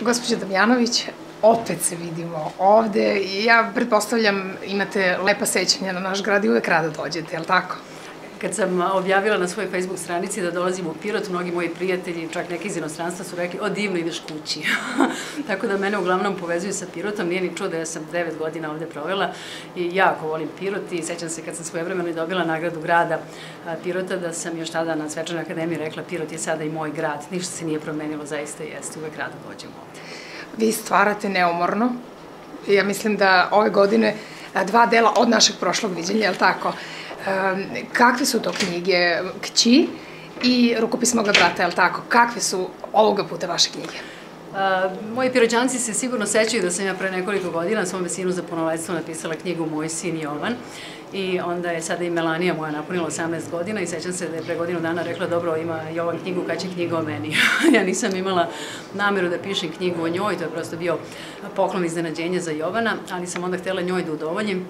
Gospođa Damjanović, opet se vidimo ovde i ja pretpostavljam imate lepa sećanja na naš grad i uvek rada dođete, je li tako? Kad sam objavila na svojoj Facebook stranici da dolazim u Pirot, mnogi moji prijatelji, čak neki iz inostranstva su rekli, o divno ideš kući. Tako da mene uglavnom povezuju sa Pirotom, nije ni čuo da ja sam devet godina ovde provela i jako volim Pirot i sećam se kad sam svojevremeno i dobila nagradu grada Pirota da sam još tada na Svečanoj akademiji rekla Pirot je sada i moj grad, ništa se nije promenilo, zaista jeste, uvek rado dođem ovde. Vi stvarate neumorno. Ja mislim da ove godine dva dela od našeg prošlog viđenja, je li tako? kakve su to knjige? Kći i Rukopis moga brata, je li tako? Kakve su ovoga puta vaše knjige? Moji pirođanci se sigurno sećaju da sam ja pre nekoliko godina svom sinu za punoletstvo napisala knjigu Moj sin Jovan i onda je sada i Melanija moja napunila 18 godina i sećam se da je pre godinu dana rekla dobro ima Jovan knjigu, kad će knjiga o meni. ja nisam imala nameru da pišem knjigu o njoj, to je prosto bio poklon iznenađenja za Jovana, ali sam onda htela njoj da udovoljim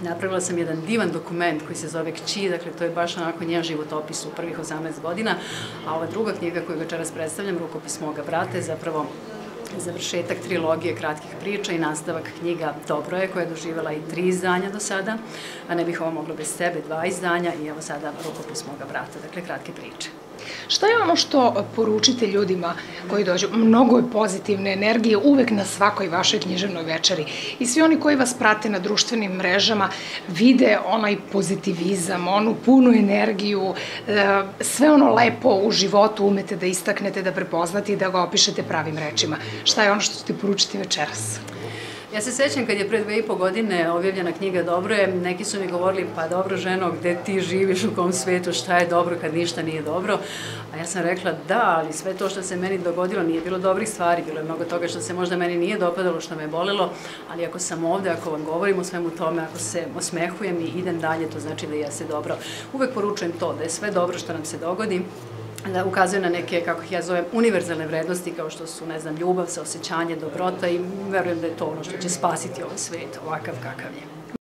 Napravila sam jedan divan dokument koji se zove Kći, dakle to je baš onako njen životopis u prvih 18 godina, a ova druga knjiga koju večeras predstavljam, Rukopis moga brata, je zapravo završetak trilogije kratkih priča i nastavak knjiga Dobro je, koja je doživjela i tri izdanja do sada, a ne bih ovo moglo bez sebe, dva izdanja i evo sada Rukopis moga brata, dakle kratke priče. Šta je ono što poručite ljudima koji dođu? Mnogo je pozitivne energije uvek na svakoj vašoj književnoj večeri. I svi oni koji vas prate na društvenim mrežama vide onaj pozitivizam, onu punu energiju, e, sve ono lepo u životu umete da istaknete, da prepoznate i da ga opišete pravim rečima. Šta je ono što ćete poručiti večeras? Ja se sećam kad je pre dve i po godine objavljena knjiga Dobro je, neki su mi govorili pa dobro ženo, gde ti živiš, u kom svetu, šta je dobro kad ništa nije dobro. A ja sam rekla da, ali sve to što se meni dogodilo nije bilo dobrih stvari, bilo je mnogo toga što se možda meni nije dopadalo, što me bolilo, ali ako sam ovde, ako vam govorim o svemu tome, ako se osmehujem i idem dalje, to znači da jeste dobro. Uvek poručujem to, da je sve dobro što nam se dogodi, da ukazuje na neke, kako ih ja zovem, univerzalne vrednosti kao što su, ne znam, ljubav, saosećanje, dobrota i verujem da je to ono što će spasiti ovaj svet ovakav kakav je.